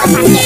What's